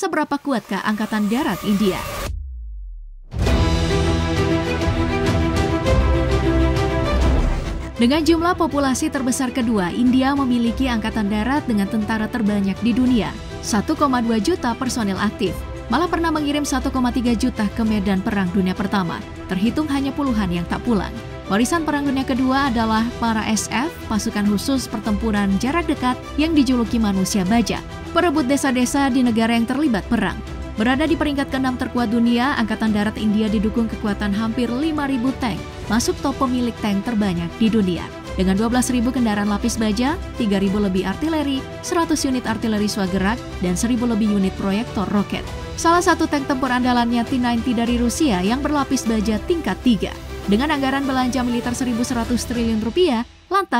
seberapa kuatkah Angkatan Darat India? Dengan jumlah populasi terbesar kedua, India memiliki angkatan darat dengan tentara terbanyak di dunia, 1,2 juta personil aktif. Malah pernah mengirim 1,3 juta ke medan perang dunia pertama, terhitung hanya puluhan yang tak pulang. Warisan Perang Dunia Kedua adalah para SF, pasukan khusus pertempuran jarak dekat yang dijuluki manusia baja, perebut desa-desa di negara yang terlibat perang. Berada di peringkat ke-6 terkuat dunia, Angkatan Darat India didukung kekuatan hampir 5.000 tank, masuk top pemilik tank terbanyak di dunia. Dengan 12.000 kendaraan lapis baja, 3.000 lebih artileri, 100 unit artileri swagerak, dan 1.000 lebih unit proyektor roket. Salah satu tank tempur andalannya T-90 dari Rusia yang berlapis baja tingkat 3. Dengan anggaran belanja militer 1.100 triliun rupiah, lantas